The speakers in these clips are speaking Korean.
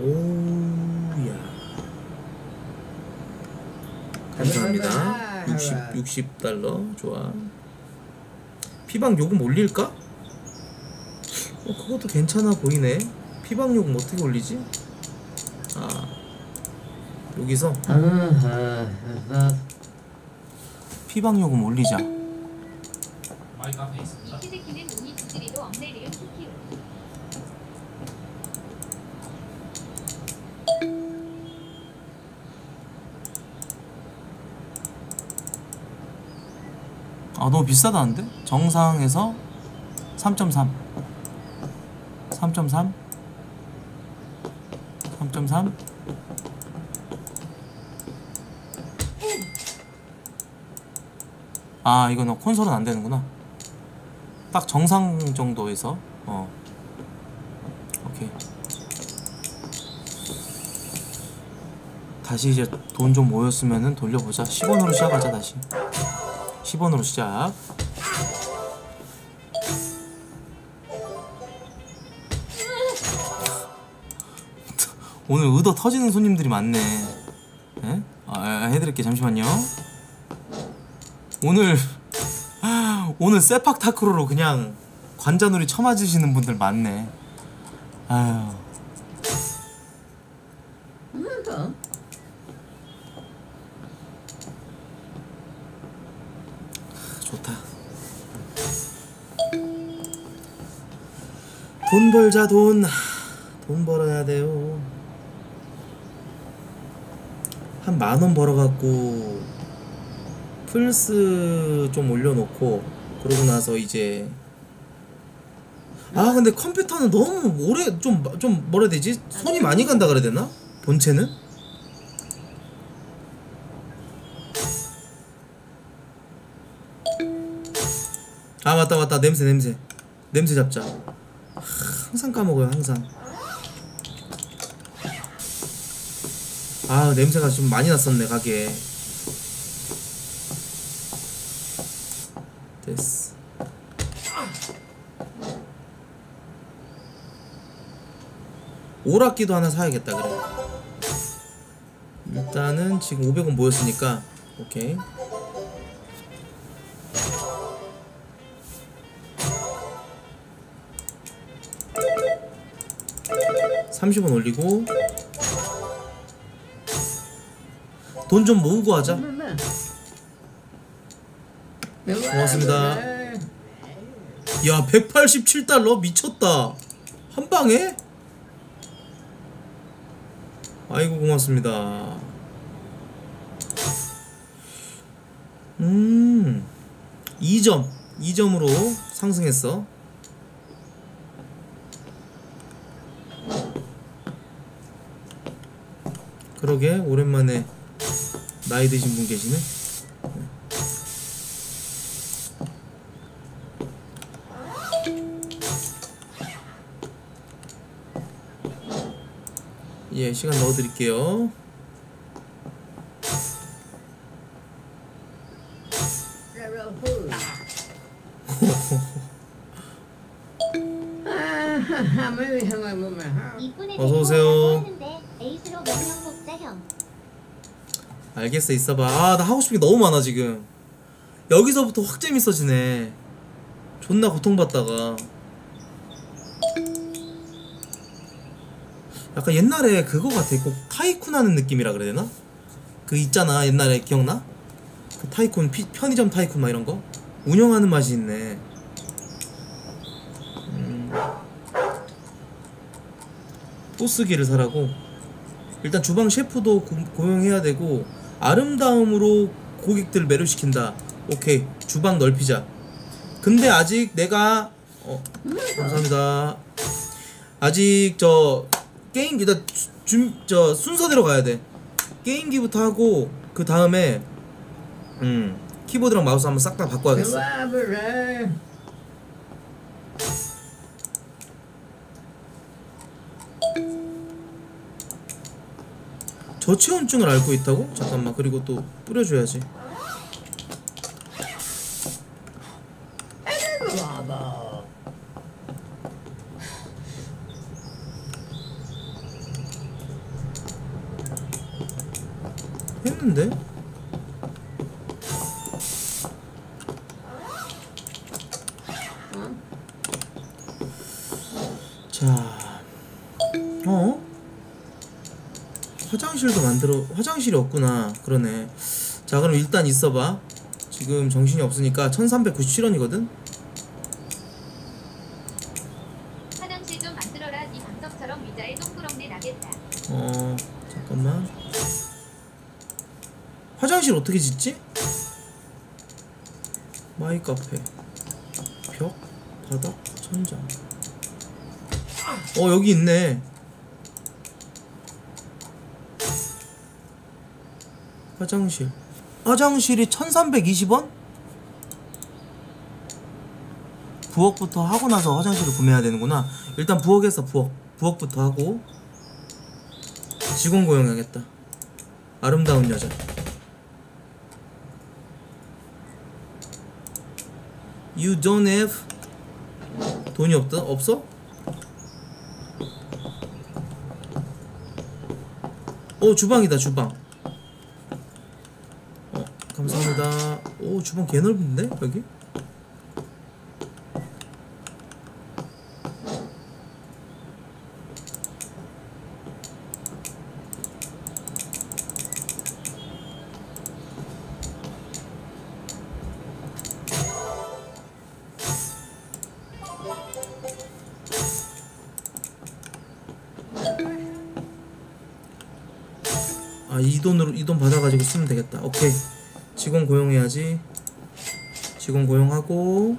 오야. 감사합니다. 60 60 달러. 좋아. 피방 요금 올릴까? 어 그것도 괜찮아 보이네. 피방 요금 어떻게 올리지? 아 여기서 피방 요금 올리자. 마이크 앞에 있습니다. 키즈키는 운이 두드리도 없네 리을 쿠키로 아 너무 비싸다는데? 정상에서 3.3 3.3 3.3 아 이거 너 콘솔은 안 되는구나. 딱 정상 정도에서 어. 오케이. 다시 이제 돈 좀 모였으면은 돌려보자. 10원으로 시작하자 다시 10원으로 시작. 오늘 의도 터지는 손님들이 많네. 예? 아, 아, 해드릴게 잠시만요. 오늘 오늘 세팍타크로로 그냥 관자놀이 쳐맞으시는 분들 많네. 아유 돈 벌자 돈. 돈 벌어야 돼요. 한 만 원 벌어갖고 플스 좀 올려놓고 그러고 나서 이제 아 근데 컴퓨터는 너무 오래 좀좀 뭐라 되지? 손이 많이 간다 그래야 되나? 본체는? 아 맞다 맞다. 냄새 냄새. 냄새 잡자. 하, 항상 까먹어요 항상. 아 냄새가 좀 많이 났었네 가게에. 됐어. 오락기도 하나 사야겠다 그래. 일단은 지금 500원 모였으니까 오케이 30원 올리고 돈 좀 모으고 하자. 고맙습니다. 야 187달러? 미쳤다. 한 방에? 아이고 고맙습니다. 음 2점 2점으로 상승했어 그러게 오랜만에 나이 드신 분 계시네. 예, 시간 넣어드릴게요. 알겠어, 있어봐. 아, 나 하고 싶은 게 너무 많아 지금. 여기서부터 확 재밌어지네. 존나 고통받다가. 약간 옛날에 그거 같아. 꼭 타이쿤 하는 느낌이라 그래야 되나? 그 있잖아, 옛날에 기억나? 그 타이쿤, 피, 편의점 타이쿤 막 이런 거? 운영하는 맛이 있네. 음. 포스기를 사라고? 일단 주방 셰프도 고, 고용해야 되고 아름다움으로 고객들을 매료시킨다. 오케이 주방 넓히자. 근데 아직 내가 어 감사합니다. 아직 저 게임 일단 준저 순서대로 가야 돼. 게임기부터 하고 그 다음에 음 키보드랑 마우스 한번 싹 다 바꿔야겠어. 저체온증을 앓고 있다고? 잠깐만 그리고 또 뿌려줘야지 했는데? 자, 어? 화장실도 만 들어 화장실이 없구나. 그러네. 자, 그럼 일단 있어봐. 지금 정신이 없으니까 1397원이거든. 화장실 좀 만들어라. 네 방석처럼 의자에 동그랗네 나겠다. 어, 잠깐만. 화장실 어떻게 짓지? My cafe. 벽, 바닥, 천장. 어, 여기 있네. 화장실. 화장실이 1320원? 부엌부터 하고 나서 화장실을 구매해야 되는구나. 일단 부엌에서 부엌. 부엌부터 하고. 직원 고용하겠다. 아름다운 여자. You don't have 돈이 없다 없어? 오 주방이다 주방. 어 감사합니다. 오 주방 개 넓은데 여기? 아 이 돈으로 이 돈 받아가지고 쓰면 되겠다. 오케이 직원 고용해야지. 직원 고용하고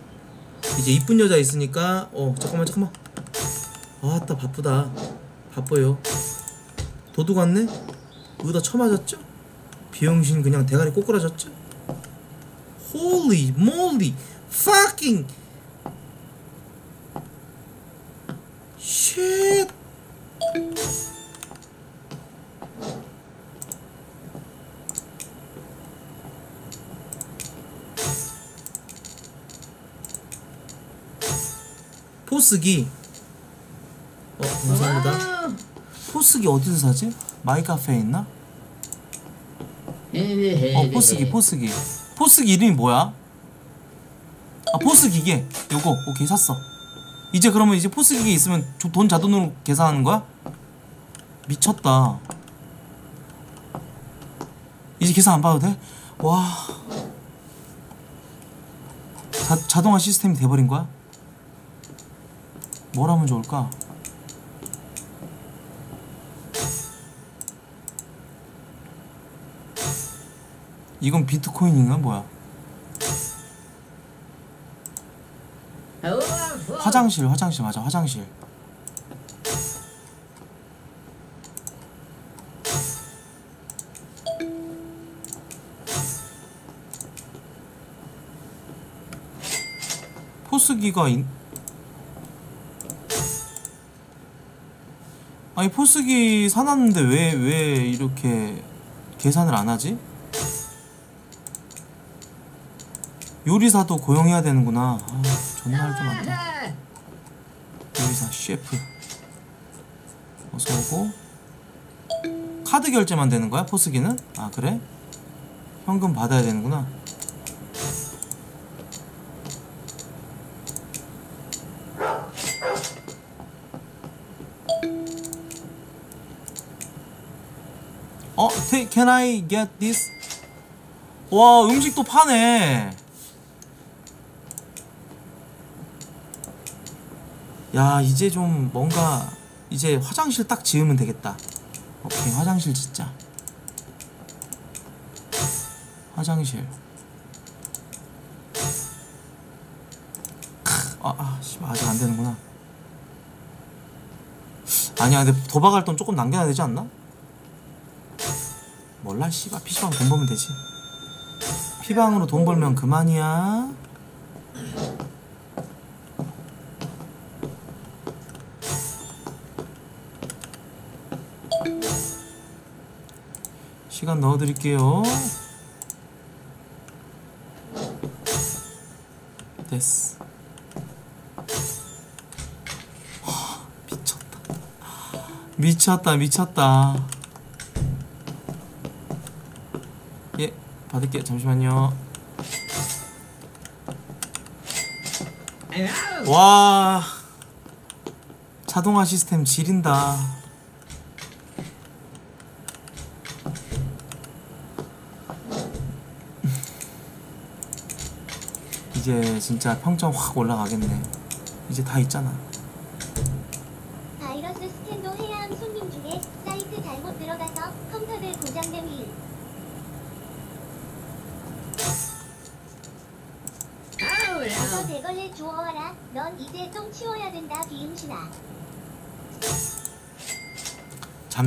이제 이쁜 여자 있으니까 어 잠깐만 잠깐만. 아따 바쁘다. 바빠요. 도둑 왔네? 의다 쳐맞았죠? 비용신 그냥 대가리 꼬꾸라졌죠? Holy moly fucking 포스기 어 감사합니다 포스기 어디서 사지? 마이카페에 있나? 어 포스기 포스기 포스기 이름이 뭐야? 아 포스기계 요거 오케이 샀어 이제 그러면 이제 포스기계 있으면 조- 돈 자동으로 계산하는 거야? 미쳤다 이제 계산 안 봐도 돼? 와 자, 자동화 시스템이 돼버린 거야? 뭘 하면 좋을까? 이건 비트코인인가 뭐야? 화장실 화장실 맞아 화장실 포스기가 인... 아니 포스기 사놨는데 왜 왜 이렇게 계산을 안 하지? 요리사도 고용해야 되는구나. 아, 존나 할게 많다. 요리사, 셰프. 어서 오고. 카드 결제만 되는 거야, 포스기는? 아, 그래? 현금 받아야 되는구나. Can I get this? 와, 음식도 파네. 야 이제 좀 뭔가 이제 화장실 딱 지으면 되겠다 오케이 화장실 짓자 화장실 크, 아, 아, 아직 안 되는구나 아니야 근데 도박할 돈 조금 남겨야 되지 않나? 몰라 씨발 PC방 돈 벌면 되지 피방으로 돈 벌면 그만이야 시간 넣어드릴게요. 됐어. 하, 미쳤다. 미쳤다, 미쳤다. 받을게 잠시만요. 와. 자동화 시스템 지린다. 이제 진짜 평점 확 올라가겠네. 이제 다 있잖아 바이러스 스캔도 해야 함 손님 중에 사이트 잘못 들어가서 컴퓨터들 고장됨 일. 어서 대걸레 주워와라. 넌 이제 똥 치워야 된다 비음신아.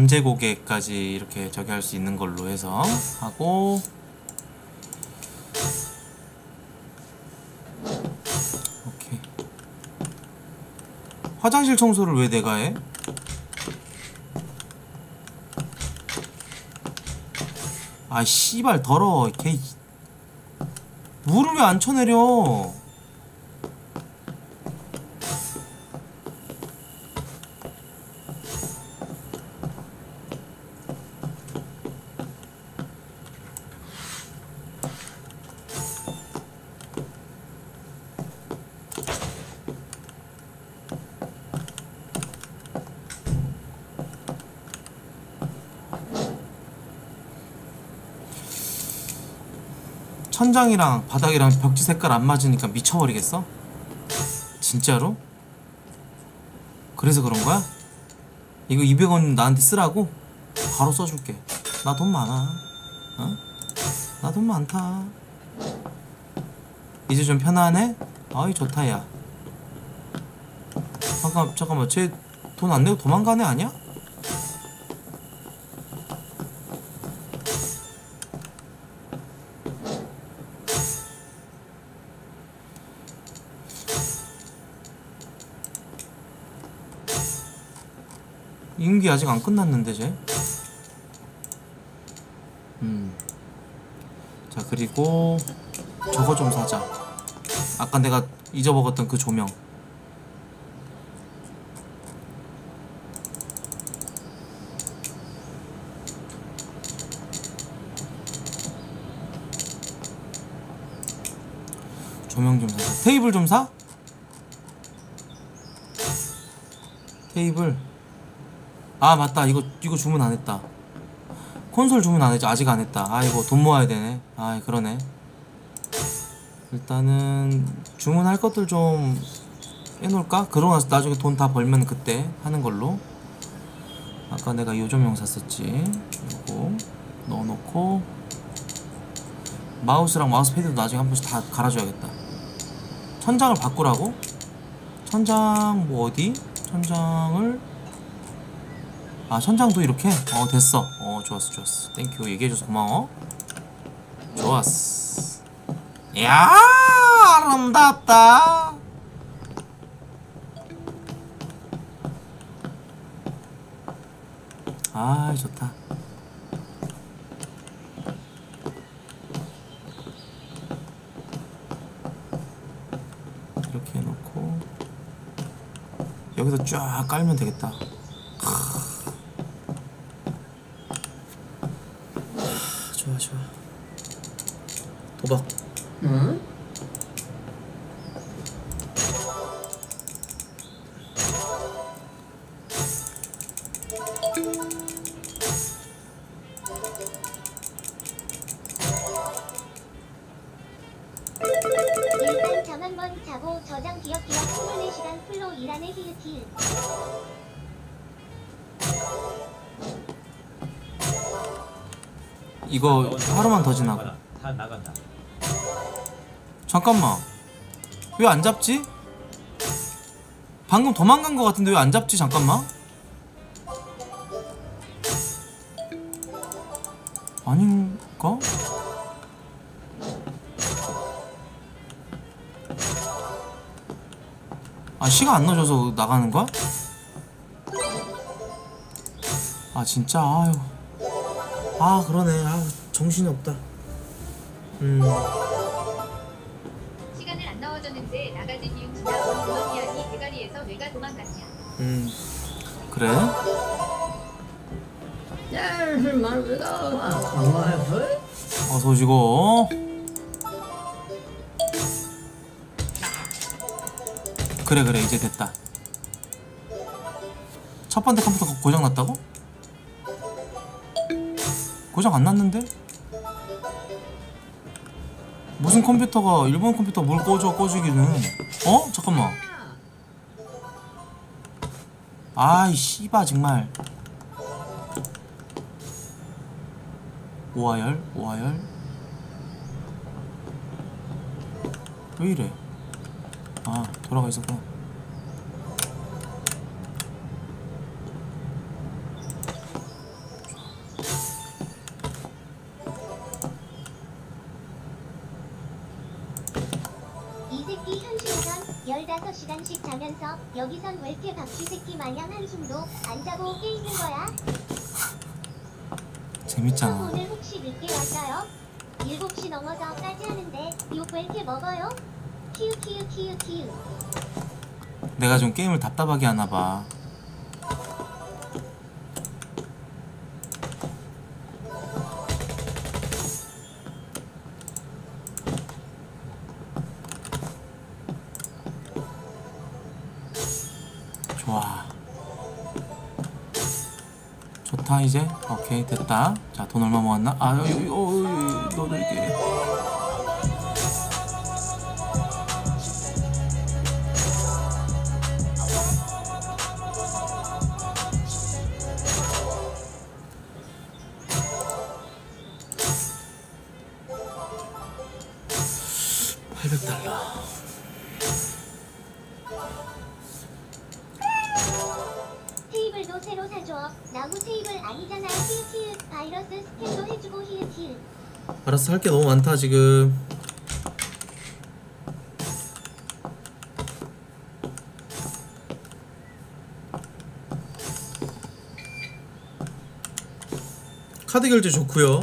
잠재 고객까지 이렇게 저기 할 수 있는 걸로 해서 하고 오케이. 화장실 청소를 왜 내가 해? 아 씨발 더러워 개. 물을 왜 안 쳐내려 천장이랑 바닥이랑 벽지 색깔 안 맞으니까 미쳐버리겠어? 진짜로? 그래서 그런 거야? 이거 200원 나한테 쓰라고? 바로 써줄게. 나 돈 많아. 어? 나 돈 많다. 이제 좀 편하네? 아이 좋다 야. 잠깐 잠깐만 쟤 돈 안 내고 도망가네 아니야? 임기 아직 안 끝났는데 쟤. 음. 자 그리고 저거 좀 사자. 아까 내가 잊어먹었던 그 조명. 조명 좀 사자. 테이블 좀 사? 테이블. 아 맞다. 이거 이거 주문 안 했다. 콘솔 주문 안 했지. 아직 안 했다. 아이고 돈 모아야 되네. 아 그러네. 일단은 주문할 것들 좀 해놓을까? 그러고 나서 나중에 돈 다 벌면 그때 하는 걸로. 아까 내가 요 조명 샀었지. 요거 넣어놓고 마우스랑 마우스 패드도 나중에 한 번씩 다 갈아줘야겠다. 천장을 바꾸라고? 천장 뭐 어디? 천장을 아 천장도 이렇게? 어 됐어. 어 좋았어 좋았어. Thank you. 얘기해줘서 고마워. 좋았어. 이야 아름답다. 아 좋다. 이렇게 해놓고 여기서 쫙 깔면 되겠다 좋아 좋아 도박 응? 일단 잠 한 번 자고 저장 기억 기억 24시간 풀로 일하는 히읗히읗. 이거 하루만 더 지나고 다 나간다. 잠깐만. 왜 안 잡지? 방금 도망간 거 같은데 왜 안 잡지? 잠깐만. 아닌가? 아 시간 안 넣어줘서 나가는 거야? 아 진짜? 아유. 아 그러네. 아 정신이 없다. 음 음 그래? 와이프? 어서 오시고 그래 그래 이제 됐다 첫 번째 컴퓨터 고장 났다고? 고장 안 났는데? 무슨 컴퓨터가 일본 컴퓨터 뭘 꺼줘 꺼주기는 어? 잠깐만 아이 씨바 정말. 오하열 오하열. 왜 이래? 아 돌아가 있었구나 여기선 왜 이렇게 박쥐 새끼 마냥 한숨도 안 자고 깨 있는 거야? 재밌잖아 오늘 혹시 늦게 왔어요? 7시 넘어서까지 하는데 욕 왜 이렇게 먹어요? 키우 키우 키우 키우 내가 좀 게임을 답답하게 하나 봐 좋다 이제 오케이 됐다 자 돈 얼마 모았나 아어 너도 이렇게 많다 지금. 카드 결제 좋고요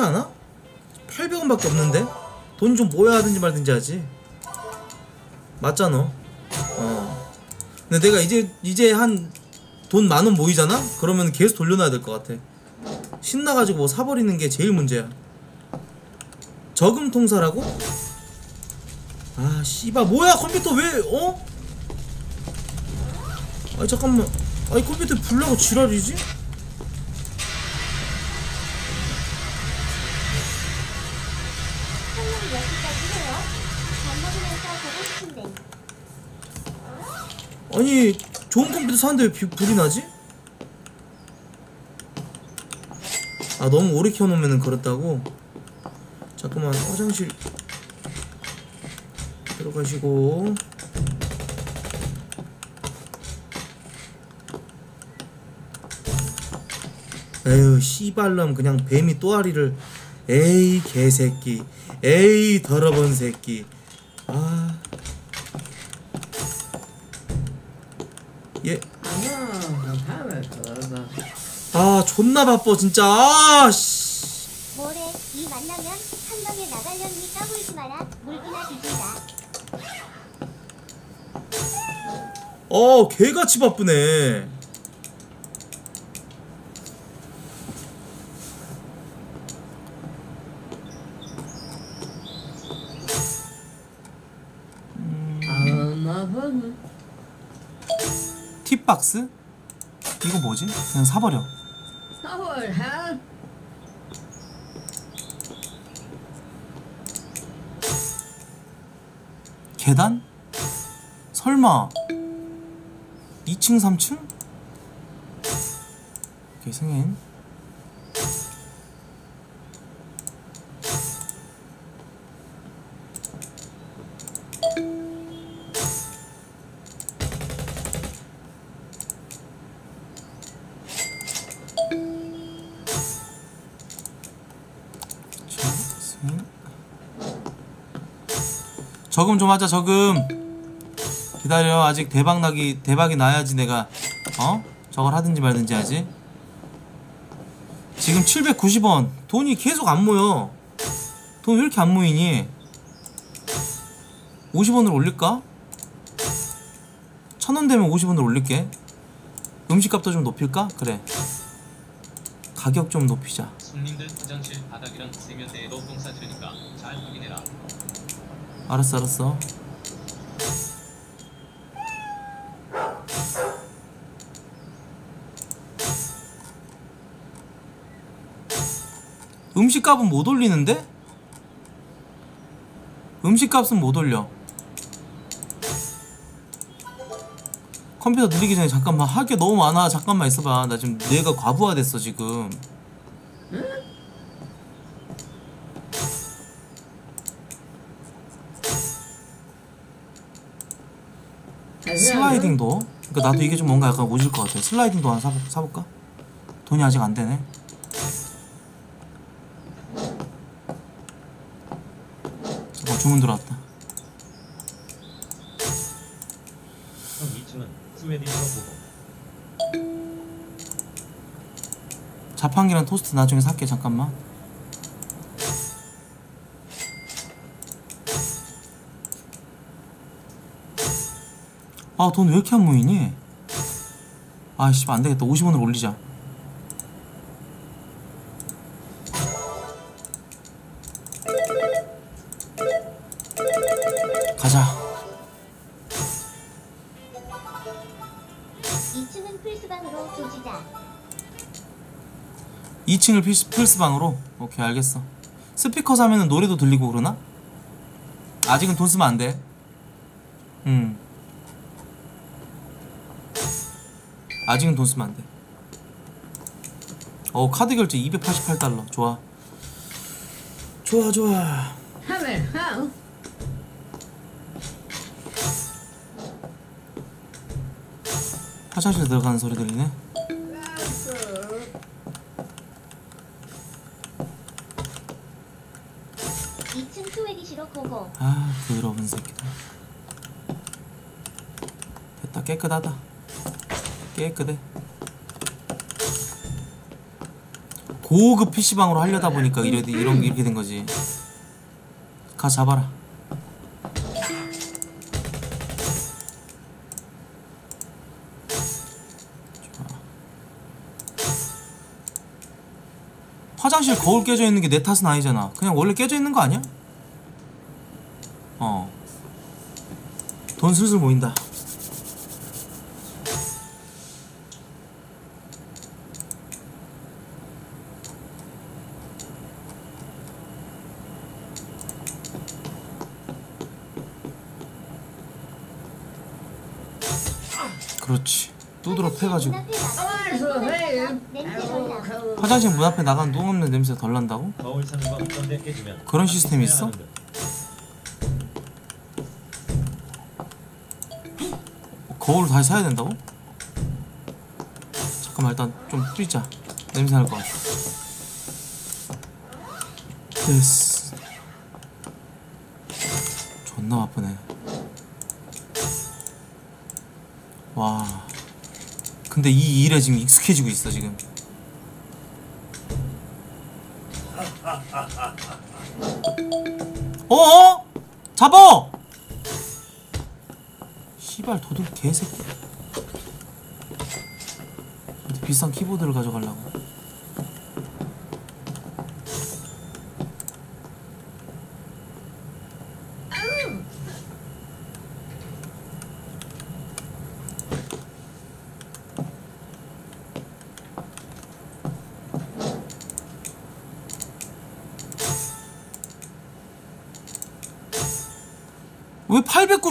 그렇지 않아? 800원밖에 없는데? 돈 좀 모여야 하든지 말든지 하지 맞잖아 어 근데 내가 이제 이제 한 돈 만 원 모이잖아? 그러면 계속 돌려놔야 될 것 같아 신나가지고 뭐 사버리는 게 제일 문제야 저금 통사라고? 아 씨발 뭐야 컴퓨터 왜 어? 아니 잠깐만 아니 컴퓨터 불나고 지랄이지? 아니 좋은 컴퓨터 사는데 왜 비- 불이 나지? 아 너무 오래 켜놓으면 그렇다고? 잠깐만 화장실 들어가시고 에휴 씨발놈 그냥 뱀이 또아리를 에이 개새끼 에이 더러본 새끼 존나 바빠 진짜 아 씨. 뭐래 이 만나면 한 방에 나가려니 까불지 마라 물기나 뒤진다 어 개같이 바쁘네 팁박스? 이거 뭐지? 그냥 사버려 계단? 설마 2층 3층? 오케이 승인 저금 좀 하자 저금. 기다려. 아직 대박 나기 대박이 나야지 내가. 어? 저걸 하든지 말든지 하지. 지금 790원. 돈이 계속 안 모여. 돈 왜 이렇게 안 모이니? 50원으로 올릴까? 1000원 되면 50원으로 올릴게. 음식값도 좀 높일까? 그래. 가격 좀 높이자. 손님들 화장실 바닥이랑 세면대에도 똥 싸지르니까 잘 확인해라. 알았어 알았어. 음식값은 못 올리는데? 음식값은 못 올려. 컴퓨터 느리기 전에 잠깐만 할 게 너무 많아. 잠깐만 있어봐. 나 지금 뇌가 과부하됐어 지금 Sliding door? 그러니까 나도 이게 좀 뭔가 약간 오질 것 같아. sliding door 하나 사볼, 사볼까? 돈이 아직 안 되네. 잠깐 주문 들어왔다. 형 2층은 Swedish로 보고. 자판기랑 토스트 나중에 살게 잠깐만 아 돈 왜 이렇게 안 모이니? 아씨 안되겠다 50원을 올리자 가자 2층은 풀스방으로 조지자. 2층을 필스, 플스방으로? 오케이 알겠어 스피커 사면은 노래도 들리고 그러나? 아직은 돈 쓰면 안돼 음 아직은 돈 쓰면 안돼. 어 카드 결제 288달러. 좋아. 좋아 좋아. 화장실 들어가는 소리 들리네. 2층 스웨디시로 고고. 아 더러운 새끼들. 됐다 깨끗하다 깨끗해 고급 PC방으로 하려다 보니까 이래, 이런, 이렇게 된 거지 가 잡아라. 화장실 거울 깨져 있는 게 내 탓은 아니잖아 그냥 원래 깨져 있는 거 아니야? 어. 돈 슬슬 모인다. 그렇지. 덜 나. 화장실 문 앞에 나간 똥 없는 냄새 덜 난다고? 거울 깨지면 그런 시스템이 있어? 거울 다시 사야 된다고? 잠깐만 일단 좀 뛰자 냄새 날 것 같아 됐어 근데 이 일에 지금 익숙해지고 있어 지금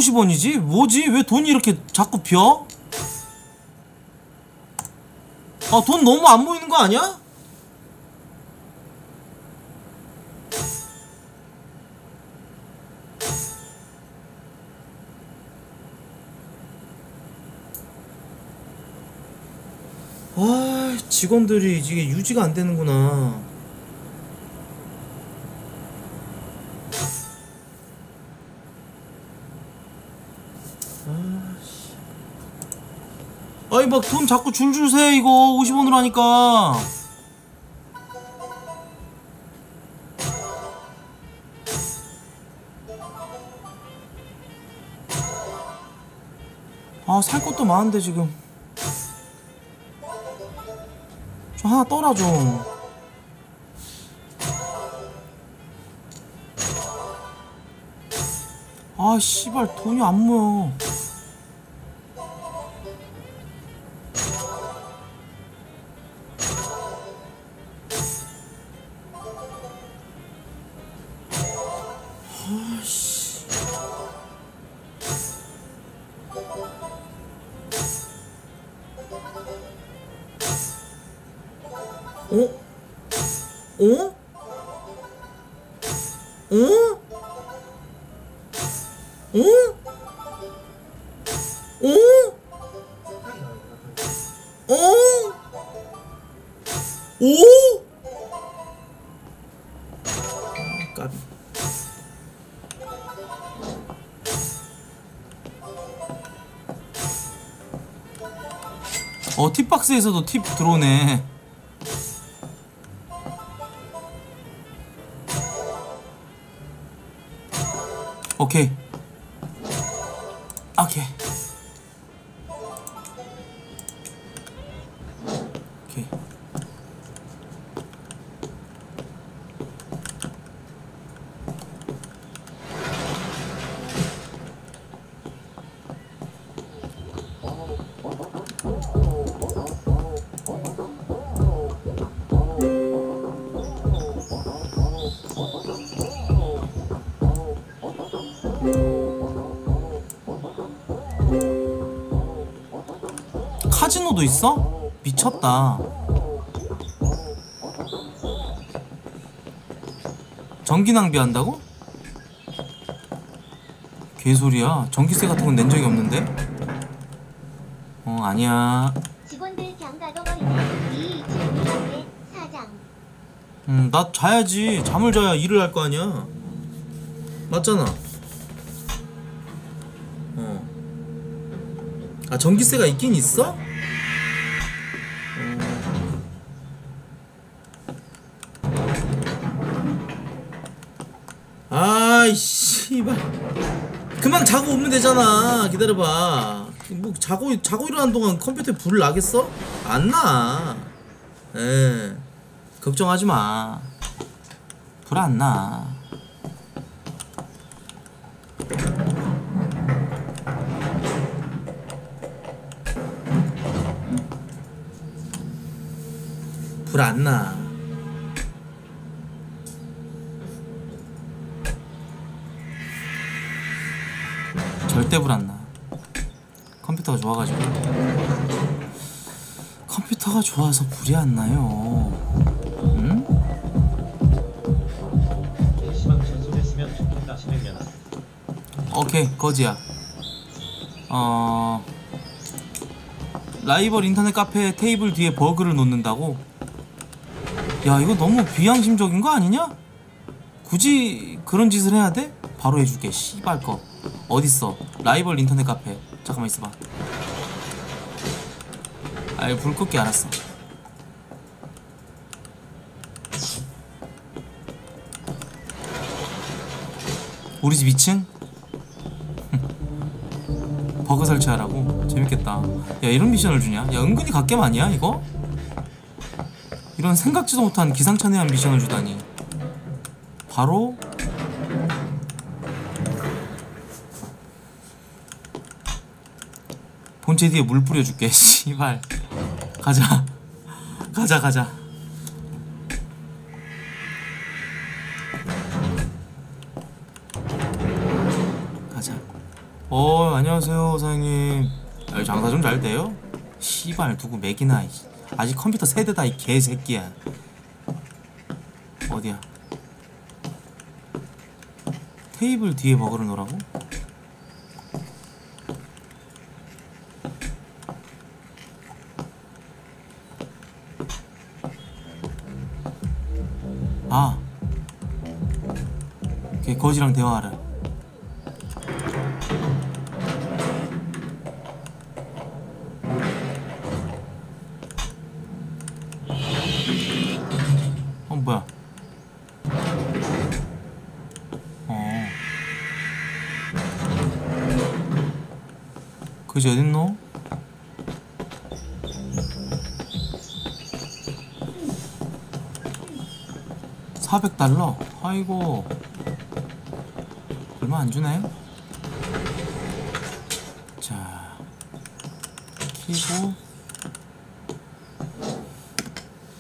890원이지? 뭐지? 왜 돈이 이렇게 자꾸 비어? 아, 돈 너무 안 보이는 거 아니야? 아, 직원들이 이게 유지가 안 되는구나. 막돈 자꾸 줄줄 세 이거. 50원으로 하니까. 아 살 것도 많은데 지금. 좀 하나 떠라 좀. 아, 씨발, 돈이 안 모여. 어 팁박스에서도 팁 들어오네. 카지노도 있어? 미쳤다. 전기 낭비한다고? 개소리야. 전기세 같은 건 낸 적이 없는데? 어, 아니야. 직원들 경 가둬버리는 이 직원의 사장. 음, 나 자야지. 잠을 자야 일을 할 거 아니야. 맞잖아. 어. 아, 전기세가 있긴 있어? 아이, 씨발. 그만 자고 오면 되잖아. 기다려봐. 뭐, 자고, 자고 일어나는 동안 컴퓨터에 불을 나겠어? 안 나. 예. 걱정하지 마. 불 안 나. 불 안 나. 절대 불안 나. 컴퓨터가 좋아가지고. 컴퓨터가 좋아서 불이 안 나요. 응? 오케이 거지야 어 라이벌 인터넷 카페 테이블 뒤에 버그를 놓는다고? 야 이거 너무 비양심적인 거 아니냐? 굳이 그런 짓을 해야 돼? 바로 해줄게 씨발 거 어딨어 라이벌 인터넷 카페 잠깐만 있어봐 아이 불 끄게 알았어 우리 집 2층? 버그 설치하라고? 재밌겠다. 야, 이런 미션을 주냐? 야, 은근히 갓겜 아니야, 이거? 이런 생각지도 못한 기상천외한 미션을 주다니. 바로 본체 뒤에 물 뿌려줄게. 씨발. 가자. 가자, 가자. 가자 어 안녕하세요 사장님 아, 장사 좀 잘 돼요? 씨발 누구 맥이나 이- 아직 컴퓨터 세대다 이 개새끼야 어디야 테이블 뒤에 버그를 놓으라고? 아. 걔 거지랑 대화하라. 어 뭐야? 어. 그지 어딨노? (400달러) 아이고. 얼마 안 주네. 자 키고.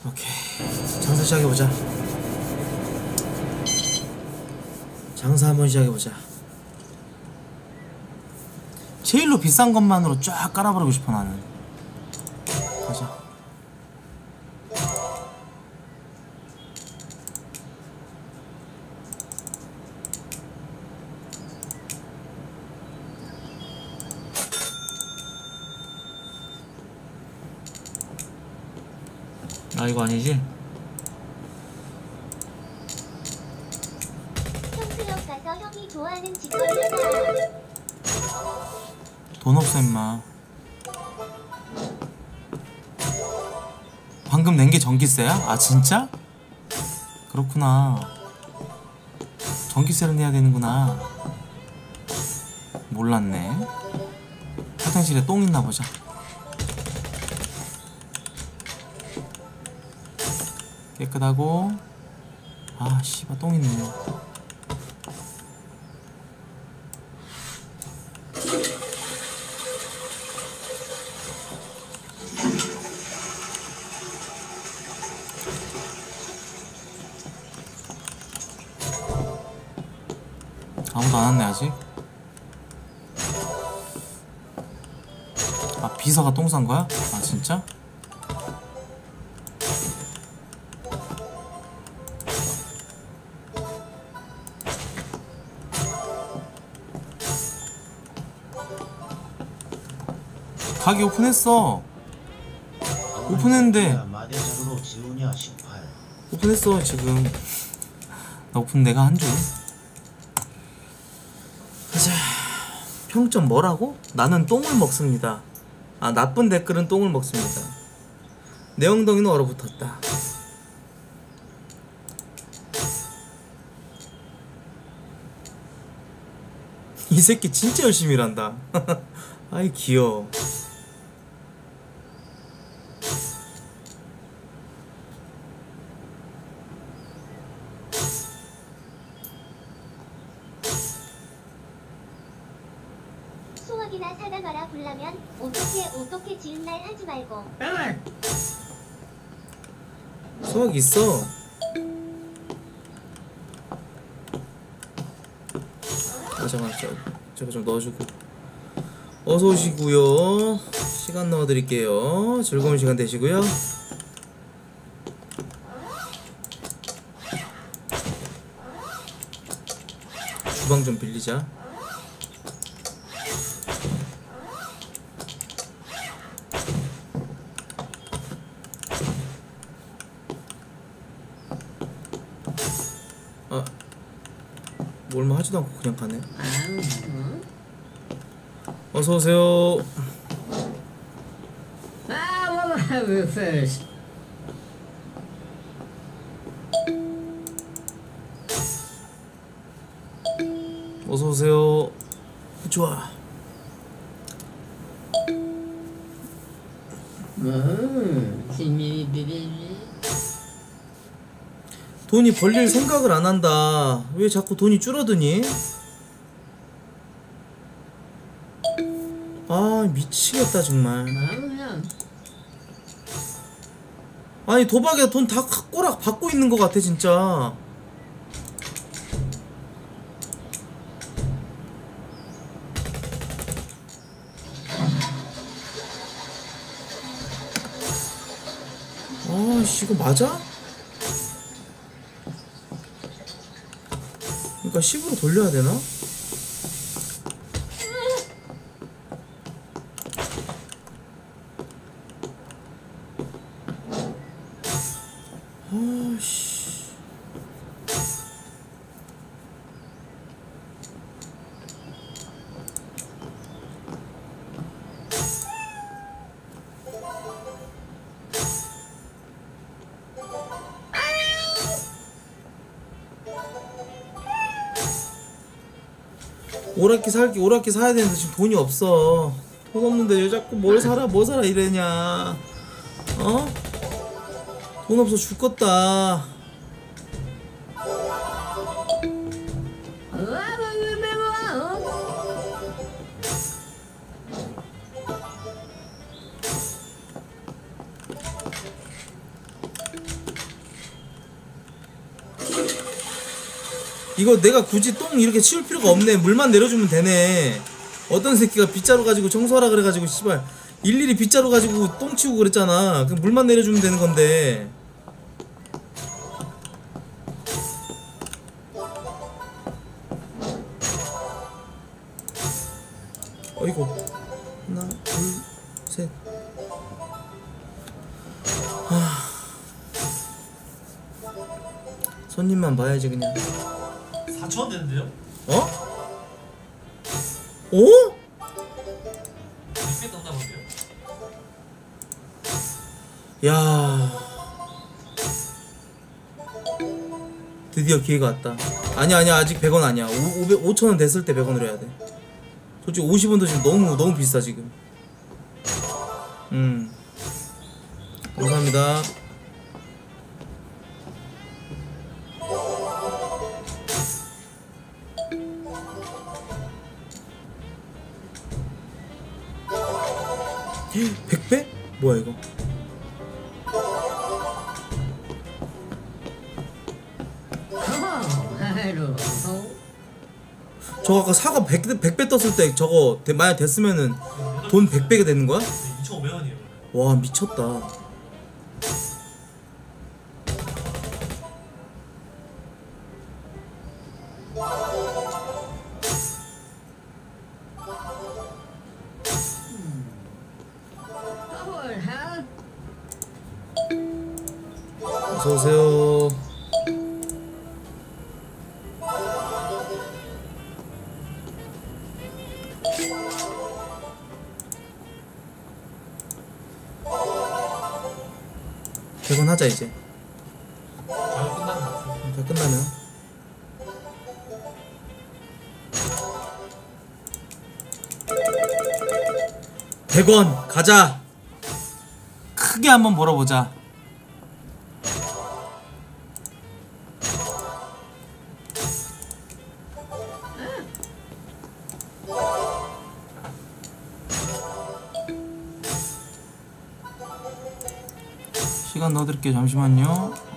오케이. 장사 시작해보자. 장사 한번 시작해보자. 제일로 비싼 것만으로 쫙 깔아버리고 싶어 나는 거 아니지? 형 클럽 가서 형이 좋아하는 직원 하나. 돈 없어 임마 방금 낸 게 전기세야? 아 진짜? 그렇구나 전기세를 내야 되는구나 몰랐네 화장실에 똥 있나 보자 깨끗하고 아 씨발 똥 있네 아무도 안 왔네 아직 아 비서가 똥 싼 거야? 아 진짜? 가게 오픈했어. 오픈했는데. 18 오픈했어 지금. 나 오픈 내가 한줄. 가자 평점 뭐라고? 나는 똥을 먹습니다. 아 나쁜 댓글은 똥을 먹습니다. 내 엉덩이는 얼어붙었다. 이 새끼 진짜 열심히 일한다. 아이 귀여워 있어. 아 잠깐만 저, 저거 좀 넣어주고. 어서 오시고요. 시간 넣어드릴게요. 즐거운 시간 되시고요. 주방 좀 빌리자 하지도 않고 그냥 가네. 어서 오세요. Ah, what will I have you first? 돈이 벌릴 생각을 안 한다. 왜 자꾸 돈이 줄어드니? 아 미치겠다 정말. 아니 도박에 돈 다 꼬락 받고 있는 것 같아 진짜. 아씨 이거 맞아? 10으로 돌려야 되나? 오락기 살기 오락기 사야 되는데 지금 돈이 없어. 돈 없는데 왜 자꾸 뭘 사라 뭐 사라 이래냐. 어? 돈 없어 죽겠다 이거 내가 굳이 똥 이렇게 치울 필요가 없네. 물만 내려주면 되네. 어떤 새끼가 빗자루 가지고 청소하라 그래가지고 씨발. 일일이 빗자루 가지고 똥 치우고 그랬잖아. 그 물만 내려주면 되는 건데 드디어 기회가 왔다. 아니야 아니야 아직 100원 아니야. 500, 5천원 됐을 때 100원으로 해야 돼. 솔직히 50원도 지금 너무 너무 비싸 지금. 음. 감사합니다. 백배 뭐야 이거 저거 아까 사과 100, 100배 떴을 때 저거 대- 만약 됐으면은 돈 100배가 되는 거야? 2,500원이에요. 와 미쳤다 100원 가자. 크게 한번 벌어보자. 시간 넣어드릴게요 잠시만요.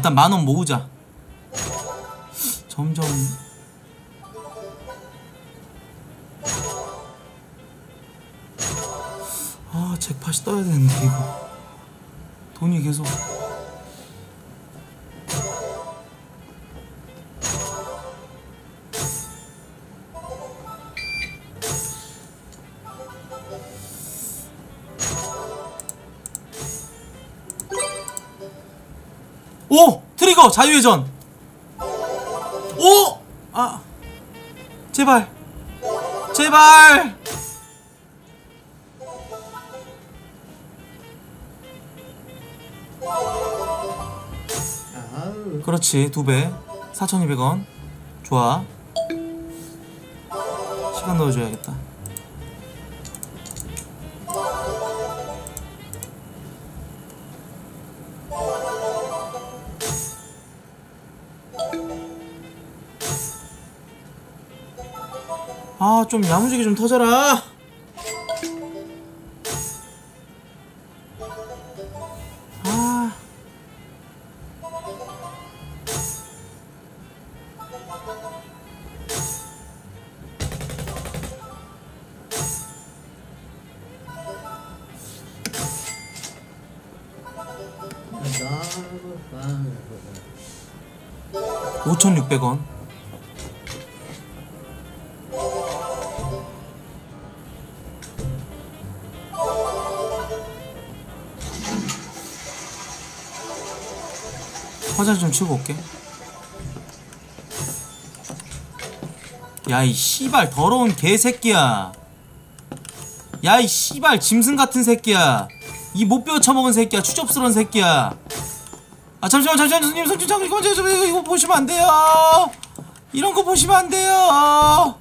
일단 만 원 모으자. 점점. 아 잭팟이 떠야 되는데 이거. 돈이 계속 자유회전! 오! 아. 제발. 제발! 그렇지, 두 배. 4,200원. 좋아. 시간 넣어줘야겠다. 좀 야무지게 좀 터져라. 아. 5,600원. 화장실 좀 치우고 올게. 야, 이 씨발 더러운 개새끼야. 야, 이 씨발 짐승 같은 새끼야. 이 못 배워 처먹은 새끼야. 추접스러운 새끼야. 아 잠시만 잠시만 손님 손님 저, 이거 보시면 안 돼요. 이런 거 보시면 안 돼요.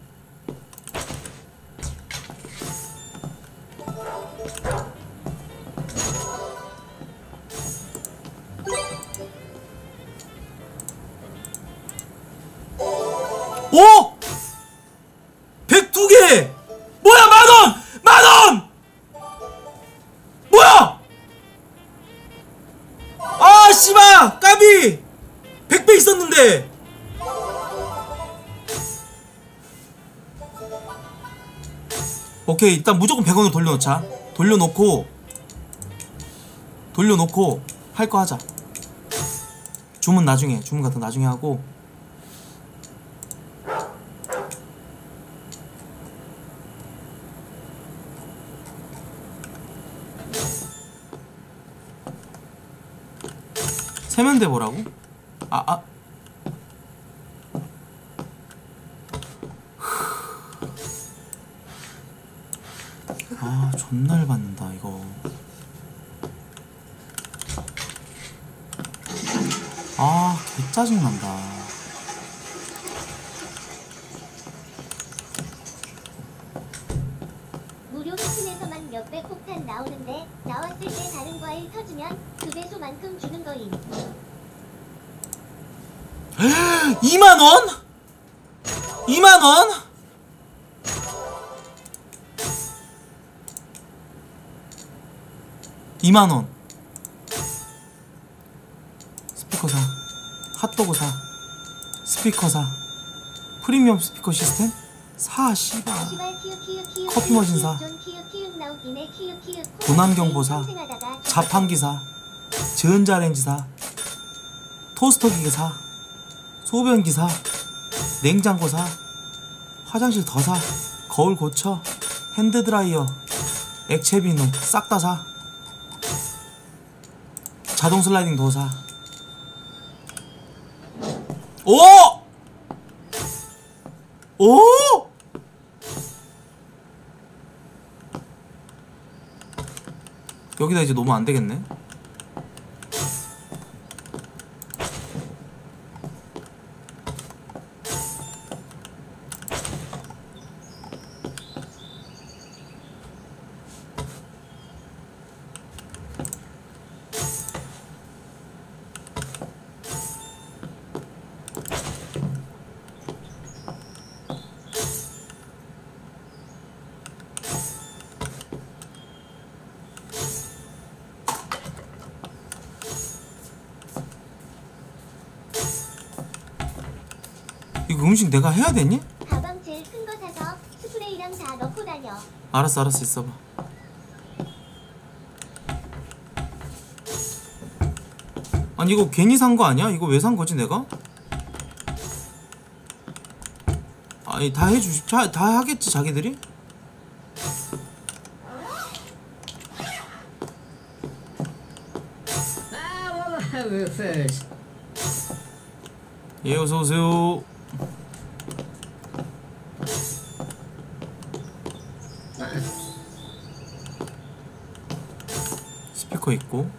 오케이, 일단 무조건 100원을 돌려놓자. 돌려놓고, 돌려놓고, 할 거 하자. 주문 나중에, 주문 같은 거 나중에 하고, 세면대 뭐라고? 아, 아. 아, 존나 열받는다, 이거. 아, 개 짜증난다. 무료 스킨에서만 몇백 폭탄 나오는데 나왔을 때 다른 과일 터지면 그 배수만큼 주는 거임. 2만원? 2만원? 이만원. 스피커 사. 핫도그 사. 스피커 사. 프리미엄 스피커 시스템? 사 씨발. 커피 머신 사. 도난경보 사. 자판기 사. 전자레인지 사. 토스터 기계 사. 소변기 사. 냉장고 사. 화장실 더 사. 거울 고쳐. 핸드드라이어. 액체 비누. 싹 다 사 자동 슬라이딩 도어 사 오! 오! 여기다 이제 놓으면 안 되겠네. 음식 내가 해야 되니? 가방 제일 큰 거 사서 스프레이랑 다 넣고 다녀. 알았어 알았어 있어봐 아니 이거 괜히 산 거 아니야? 이거 왜 산 거지 내가? 아니 다 해주시 다, 다 하겠지 자기들이? You first? 예 어서 오세요 스피커 있고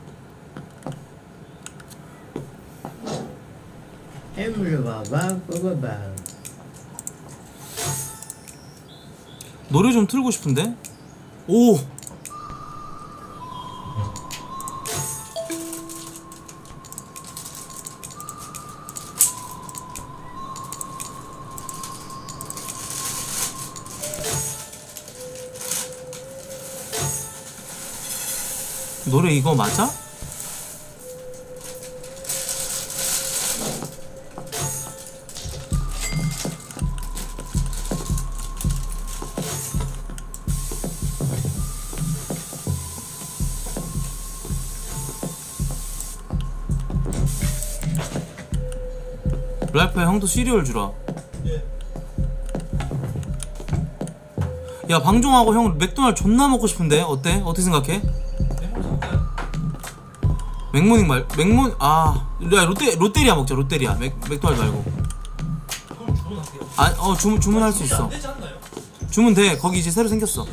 노래 좀 틀고 싶은데? 오! 노래 이거 맞아? 랄프야 형도 시리얼 주라 예. 야 방종하고 형 맥도날드 존나 먹고 싶은데 어때? 어떻게 생각해? 맥모닝 말 맥모 아 야, 롯데 롯데리아 먹자 롯데리아. 맥 맥도날드 말고. 그럼 주문할게요. 아어 주문 주문할 수안 있어? 주문 돼. 거기 이제 새로 생겼어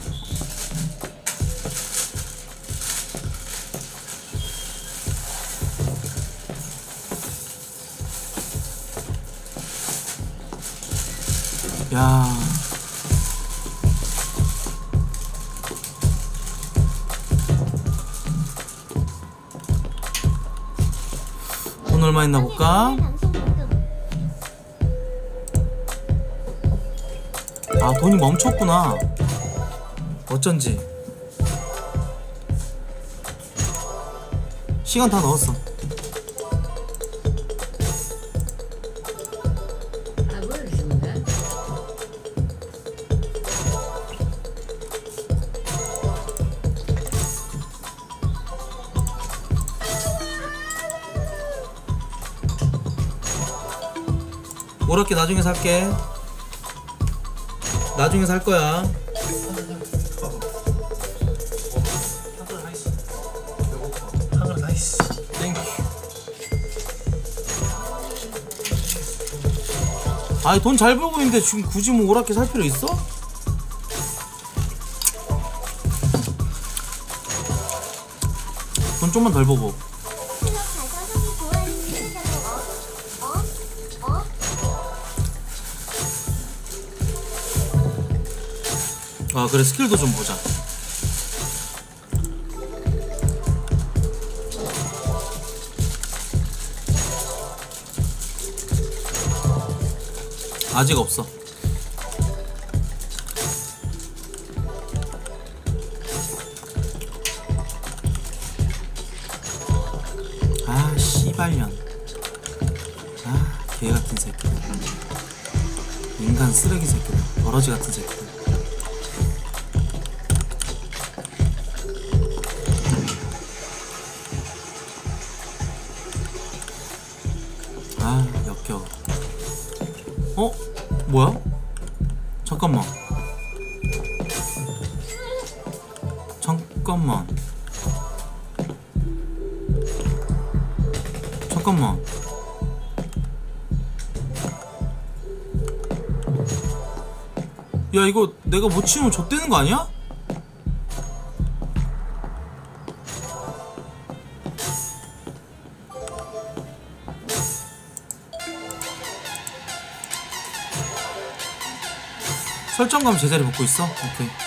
멈췄구나. 어쩐지. 시간 다 넣었어. 오락기 나중에 살게 나중에 살 거야 아니 돈 잘 벌고 있는데 지금 굳이 뭐 오락기 살 필요 있어? 돈 좀만 덜 버고 어? 아 그래 스킬도 좀 보자 아직 없어 내가 못 치우면 좆되는 거 아니야? 설정감 제자리 붙고 있어? 오케이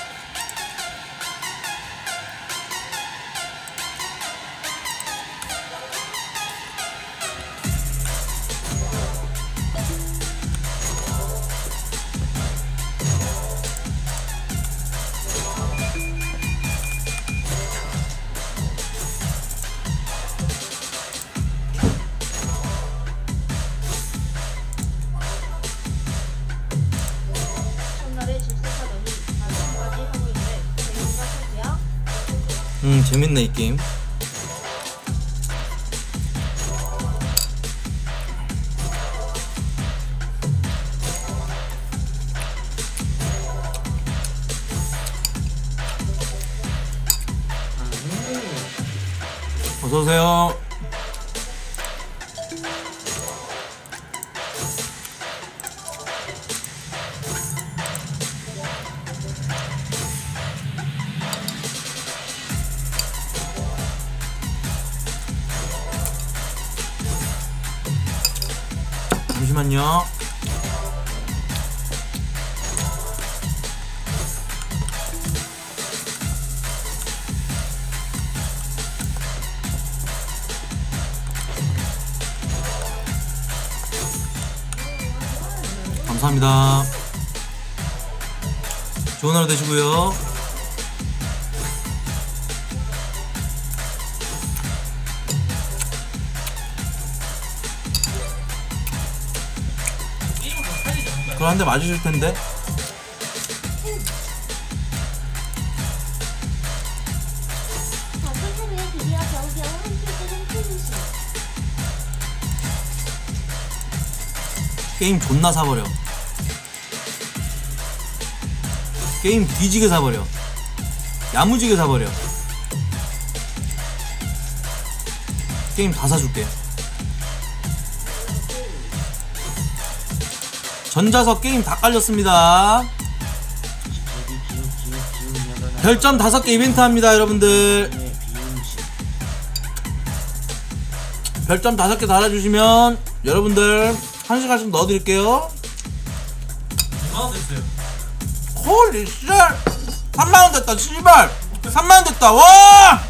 재밌네 이 게임 맞으실 텐데. 게임 존나 사버려. 게임 뒤지게 사버려. 야무지게 사버려. 게임 다 사줄게 전 좌석 게임 다 깔렸습니다. 별점 5개 이벤트 합니다 여러분들. 별점 5개 달아주시면 여러분들 한 시간씩 넣어드릴게요. 2만원 됐어요. Holy shit! 3만원 됐다 씨발! 3만원 됐다 와! 와!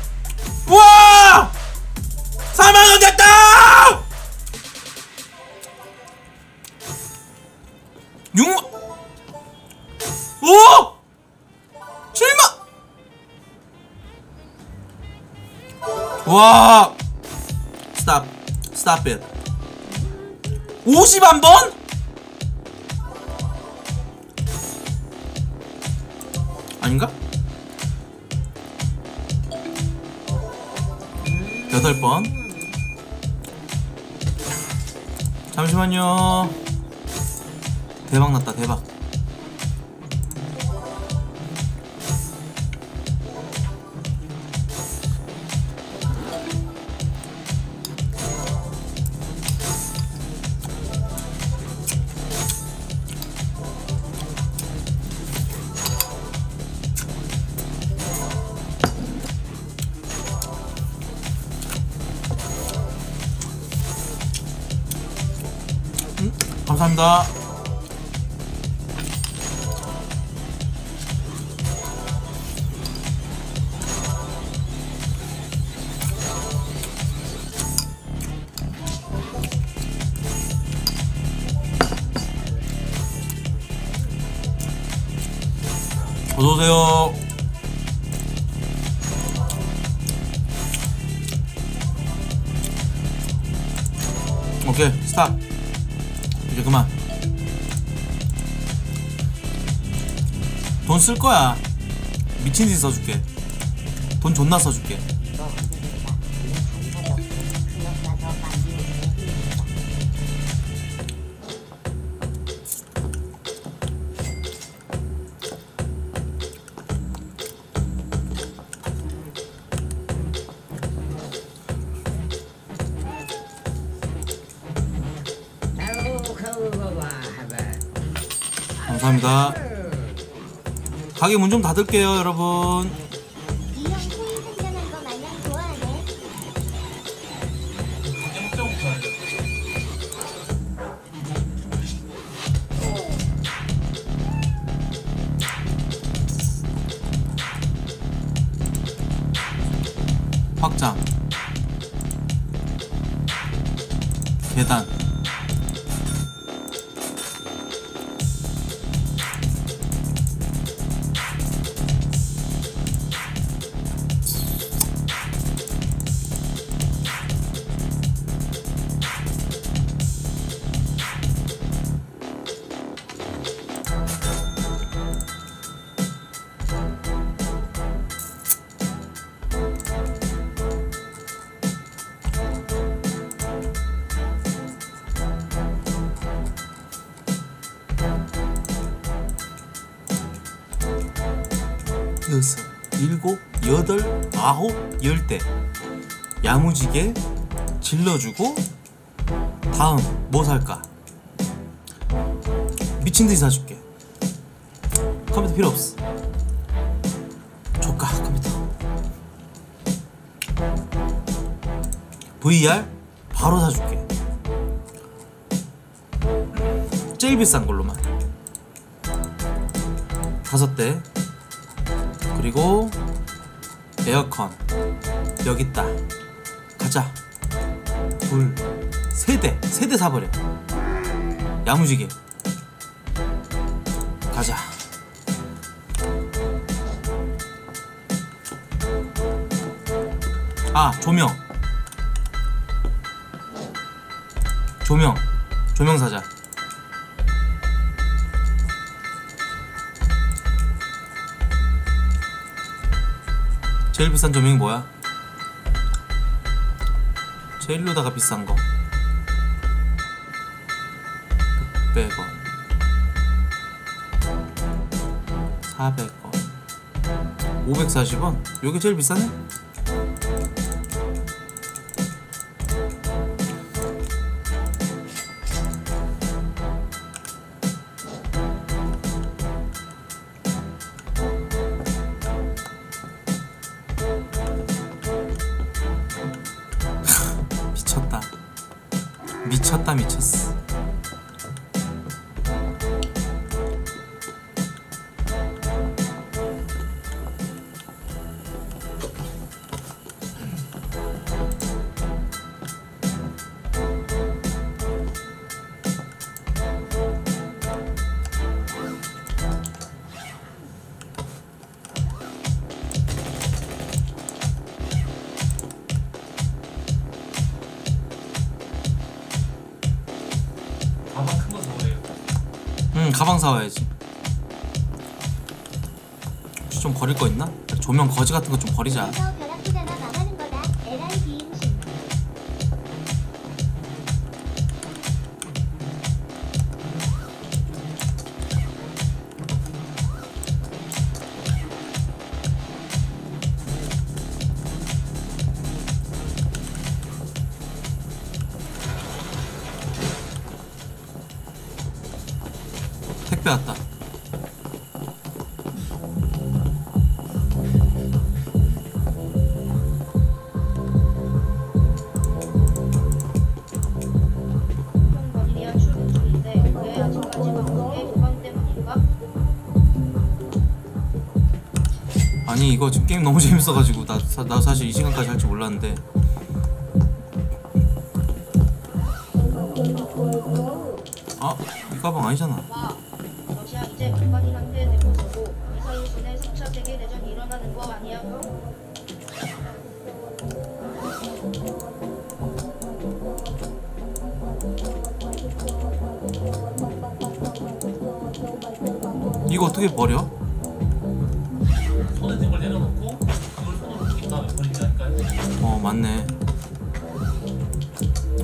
6만 오! 7만 와 스탑 스탑 잇 51번? 아닌가? 여덟 번. 잠시만요. 대박 났다, 대박. 감사합니다. 쓸 거야. 미친 듯이 써줄게. 돈 존나 써줄게. 가게 문 좀 닫을게요, 여러분. 확장. 계단. 아홉, 열 대 야무지게 질러주고 다음 뭐 살까? 미친 듯이 사줄게. 컴퓨터 필요 없어. 조카 컴퓨터. VR 바로 사줄게. 제일 비싼 걸로만. 다섯 대. 그리고 에어컨. 여기 있다. 가자. 둘 세대. 세대 사버려. 야무지게. 가자. 아 조명. 조명. 조명 사자 제일 비싼 조명이 뭐야? 제일로다가 비싼 거 600원 400원 540원? 요게 제일 비싸네? 미쳤다 미쳤어 사와야지 혹시 좀 버릴 거 있나? 조명 거지 같은 거 좀 버리자 게임 너무 재밌어가지고 나, 사, 나 사실 이 시간까지 할 줄 몰랐는데 아? 이 가방 아니잖아 와 러시아 이제 북한인한테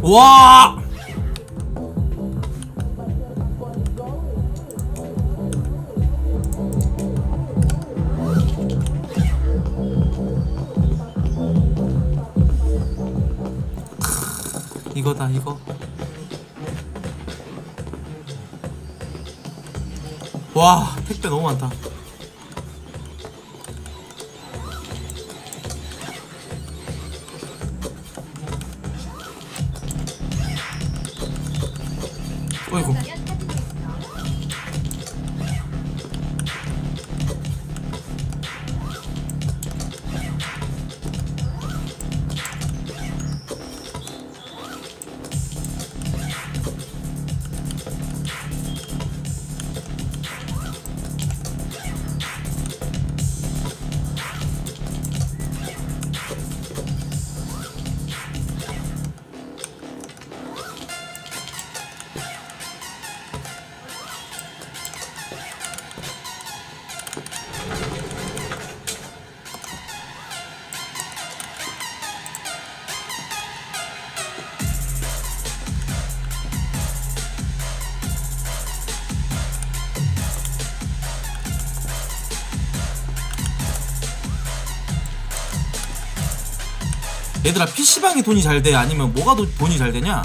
와! 크, 이거다 이거. 와 택배 너무 많다 얘들아 PC방이 돈이 잘 돼? 아니면 뭐가 도- 돈이 잘 되냐?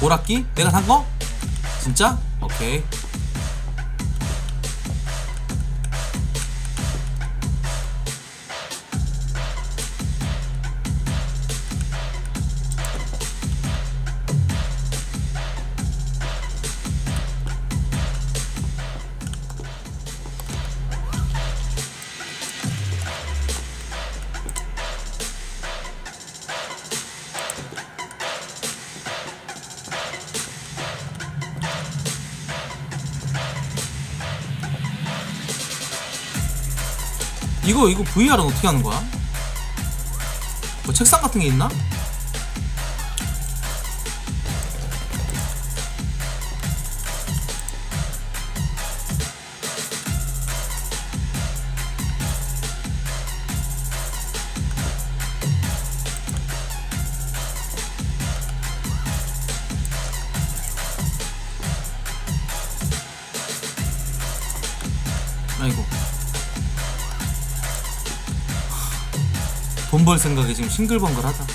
오락기? 내가 산 거? 진짜? 오케이 어, 이거 이거 VR은 어떻게 하는 거야? 뭐 책상 같은 게 있나? 아이고 돈 벌 생각에 지금 싱글벙글하다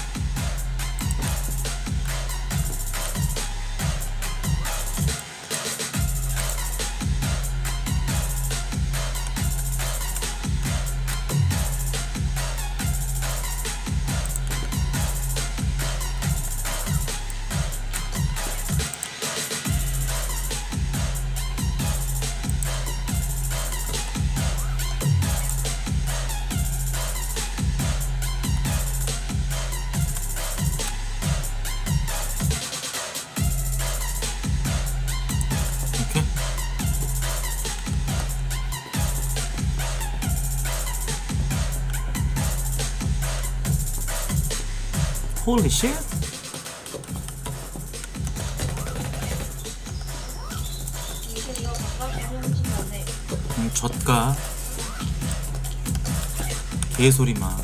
개소리마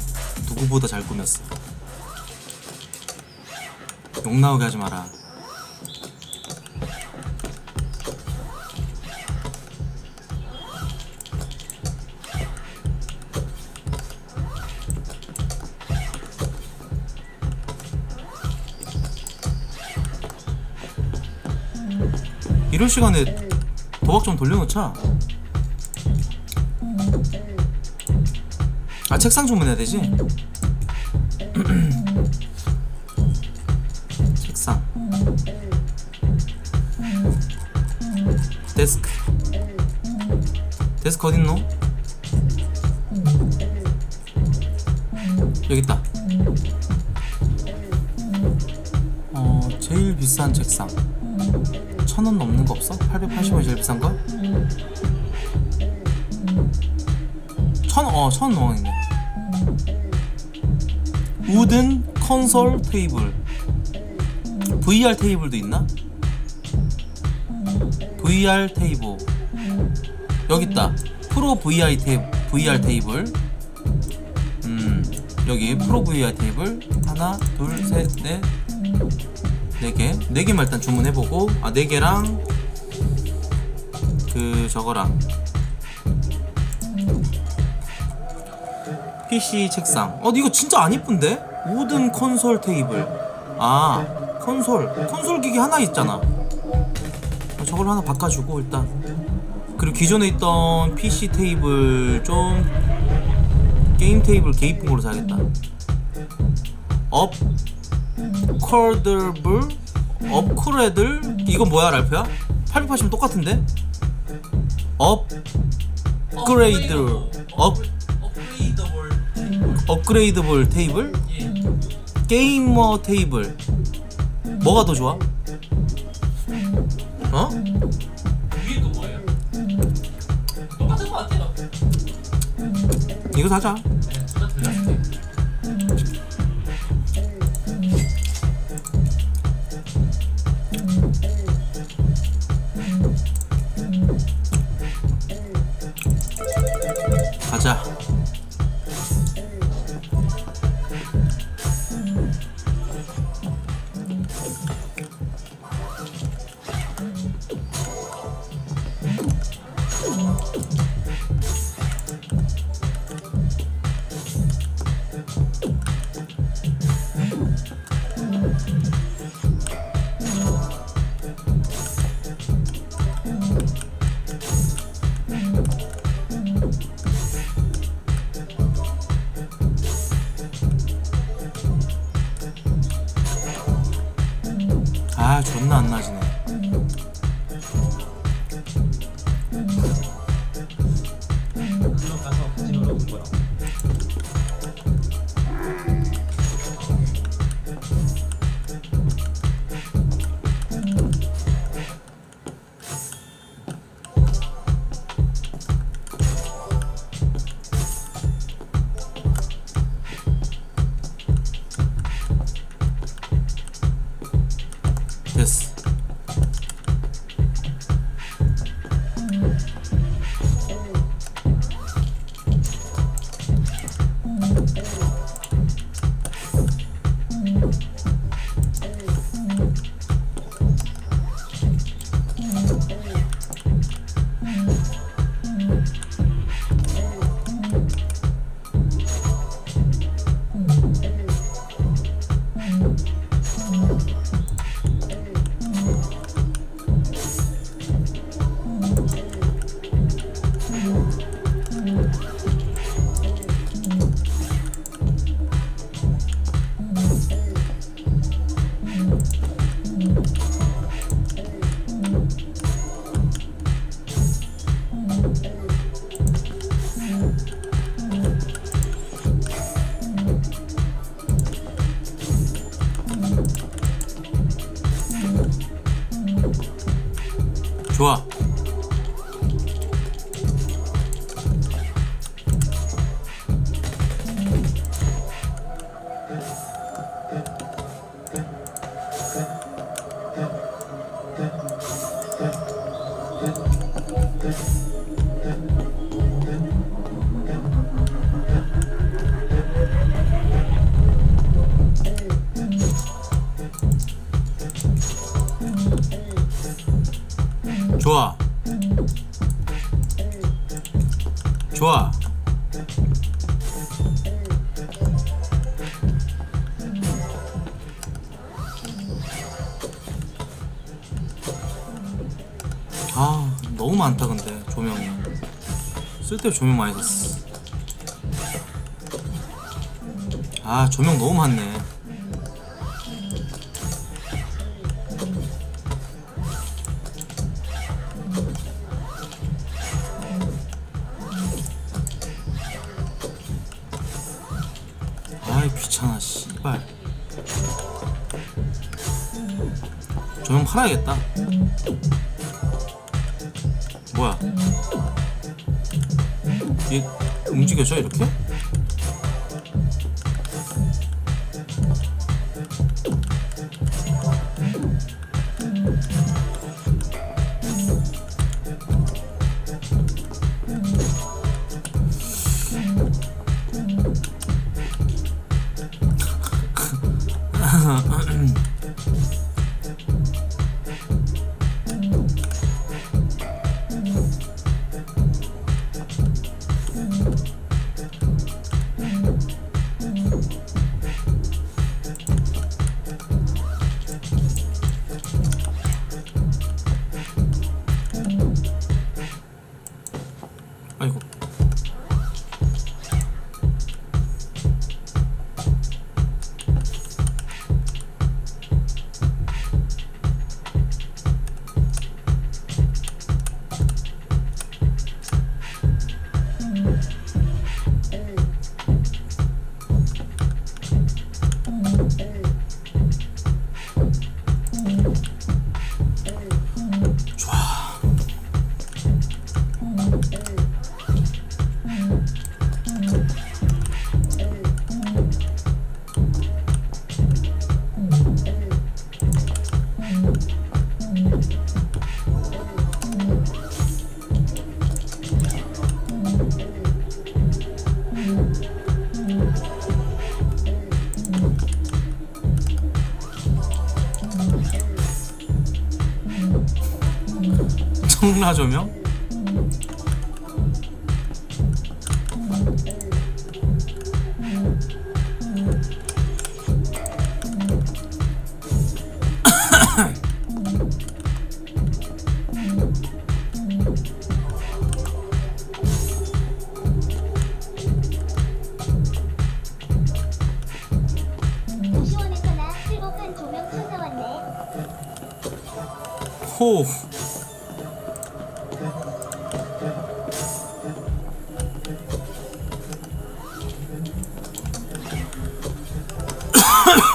누구보다 잘 꾸몄어. 욕 나오게 하지 마라. 이럴 시간에 도박 좀 돌려놓자 아 책상 주문해야 되지? 테이블. VR 테이블도 있나? VR 테이블. 여기 있다. 프로 VR 테이블. VR 테이블. 음, 여기 프로 VR 테이블. 하나, 둘, 셋, 넷. 네 개. 네 개만 일단 주문해보고. 아, 네 개랑. 그, 저거랑. PC 책상. 어, 이거 진짜 안 이쁜데? 우든 콘솔 테이블. 아, 콘솔. 콘솔 기기 하나 있잖아. 어, 저걸 하나 바꿔주고, 일단. 그리고 기존에 있던 PC 테이블 좀, 게임 테이블 개 이쁜 걸로 사야겠다. 업, 컬더블? 업크레들? 이건 뭐야, 랄프야? 880은 똑같은데? 업, 그레이드. 업. upgradeable 테이블? 예. 게이머 테이블 뭐가 더 좋아? 어? 위에 거 뭐예요? 똑같은 거 같아요. 이거 사자 쓸데없이 조명 많이 샀어. 아 조명 너무 많네. 아이 귀찮아 씨발. 조명 팔아야겠다 얘 움직여져 이렇게? 조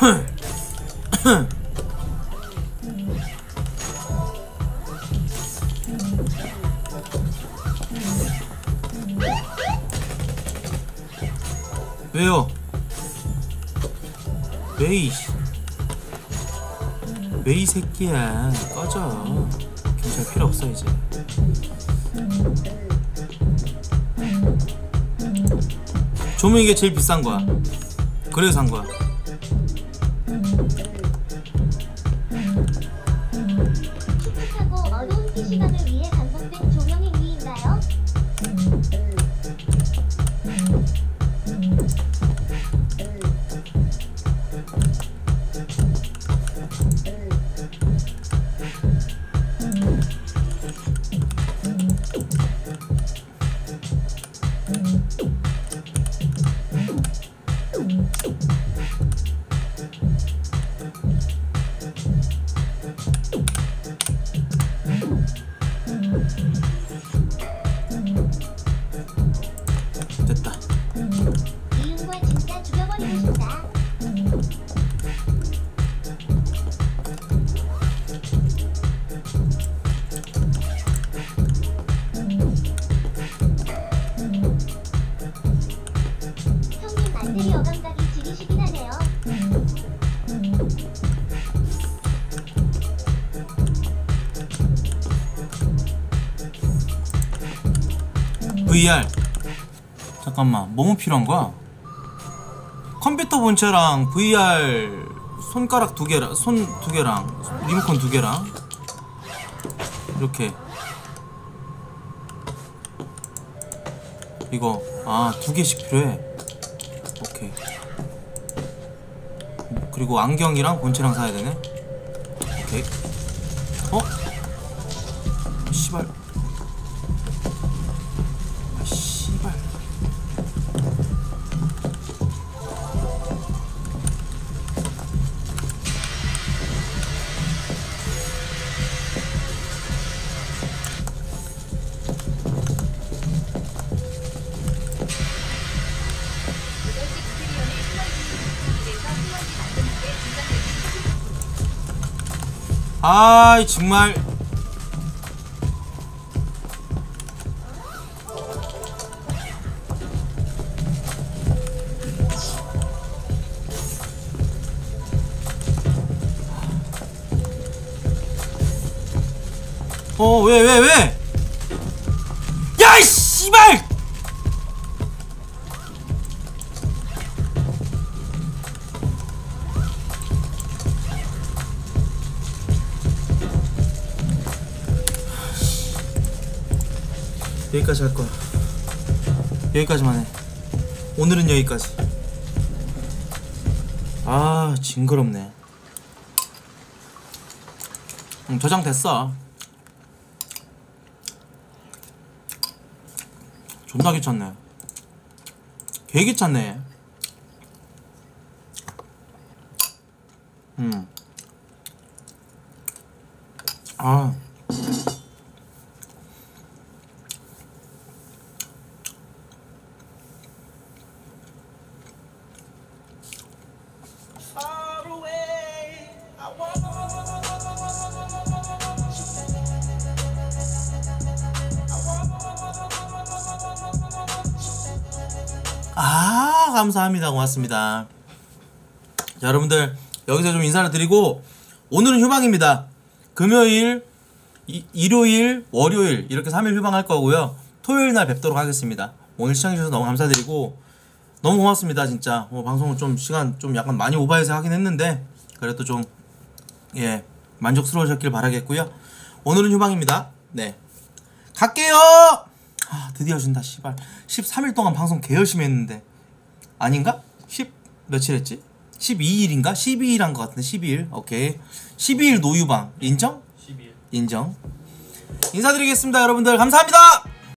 왜요? 왜이 왜이 새끼야? 꺼져. 경찰 필요 없어 이제. 조명 이게 제일 비싼 거야. 그래서 산 거야 잠깐만 뭐뭐 필요한 거야? 컴퓨터 본체랑 VR 손가락 두 개랑 손 두 개랑 리모컨 두 개랑. 이렇게. 이거 아 두 개씩 필요해. 오케이. 그리고 안경이랑 본체랑 사야 되네 아이 정말 여기까지 할 거야. 여기까지만 해. 오늘은 여기까지. 아, 징그럽네. 응, 저장됐어. 존나 귀찮네. 개 귀찮네. 고맙습니다. 자, 여러분들 여기서 좀 인사를 드리고 오늘은 휴방입니다. 금요일 이- 일요일 월요일 이렇게 3일 휴방할 거고요. 토요일 날 뵙도록 하겠습니다. 오늘 시청해주셔서 너무 감사드리고 너무 고맙습니다 진짜. 뭐 방송을 좀 시간 좀 약간 많이 오버해서 하긴 했는데 그래도 좀 예 만족스러우셨길 바라겠고요. 오늘은 휴방입니다. 네. 갈게요! 아 드디어 준다 씨발. 13일 동안 방송 개 열심히 했는데. 아닌가? 10 며칠 했지? 12일인가? 12일 한 것 같은데 12일. 오케이. 12일 노유방. 인정? 12일. 인정. 인사드리겠습니다 여러분들. 감사합니다